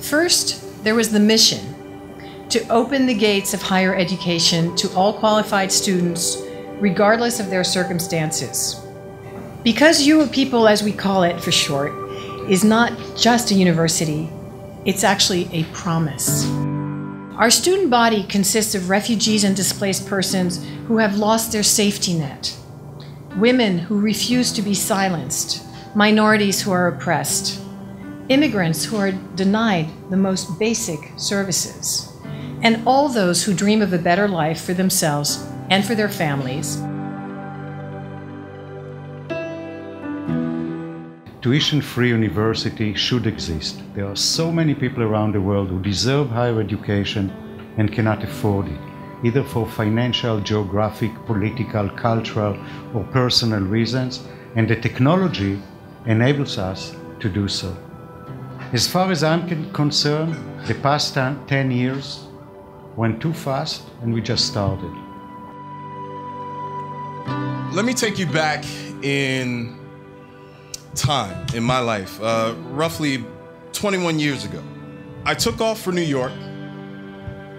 First, there was the mission to open the gates of higher education to all qualified students, regardless of their circumstances. Because UoPeople, as we call it for short, is not just a university, it's actually a promise. Our student body consists of refugees and displaced persons who have lost their safety net, women who refuse to be silenced, minorities who are oppressed, immigrants who are denied the most basic services, and all those who dream of a better life for themselves and for their families. Tuition-free university should exist. There are so many people around the world who deserve higher education and cannot afford it, either for financial, geographic, political, cultural, or personal reasons, and the technology enables us to do so. As far as I'm concerned, the past 10 years went too fast and we just started. Let me take you back in time in my life, uh, roughly 21 years ago. I took off for New York,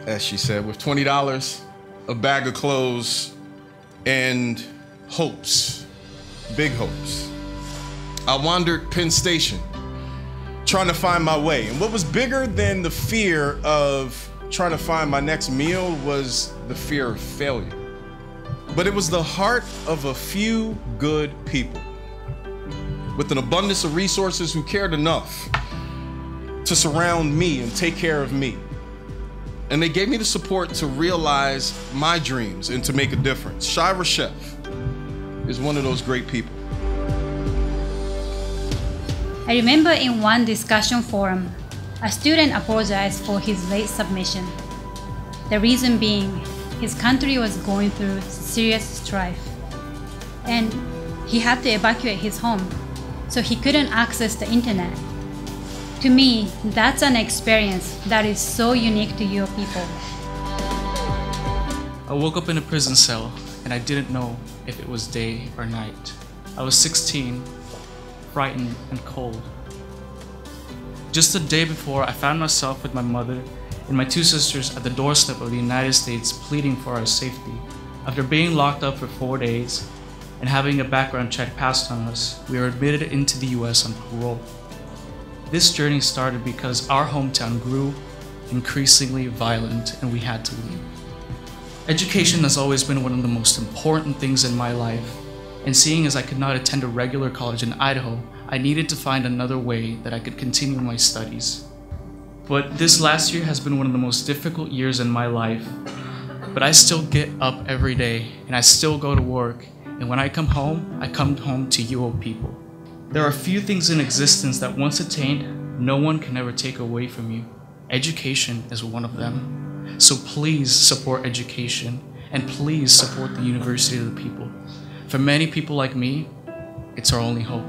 as she said, with $20, a bag of clothes, and hopes, big hopes. I wandered Penn Station, trying to find my way. And what was bigger than the fear of trying to find my next meal was the fear of failure. But it was the heart of a few good people with an abundance of resources who cared enough to surround me and take care of me. And they gave me the support to realize my dreams and to make a difference. Shai Reshef is one of those great people. I remember in one discussion forum, a student apologized for his late submission. The reason being, his country was going through serious strife. And he had to evacuate his home so he couldn't access the internet. To me, that's an experience that is so unique to UoPeople. I woke up in a prison cell and I didn't know if it was day or night. I was 16, frightened and cold. Just the day before, I found myself with my mother and my two sisters at the doorstep of the United States pleading for our safety. After being locked up for four days, and having a background check passed on us, we were admitted into the US on parole. This journey started because our hometown grew increasingly violent and we had to leave. Education has always been one of the most important things in my life, and seeing as I could not attend a regular college in Idaho, I needed to find another way that I could continue my studies. But this last year has been one of the most difficult years in my life, but I still get up every day and I still go to work and when I come home, I come home to UoPeople. There are few things in existence that once attained, no one can ever take away from you. Education is one of them. So please support education and please support the University of the People. For many people like me, it's our only hope.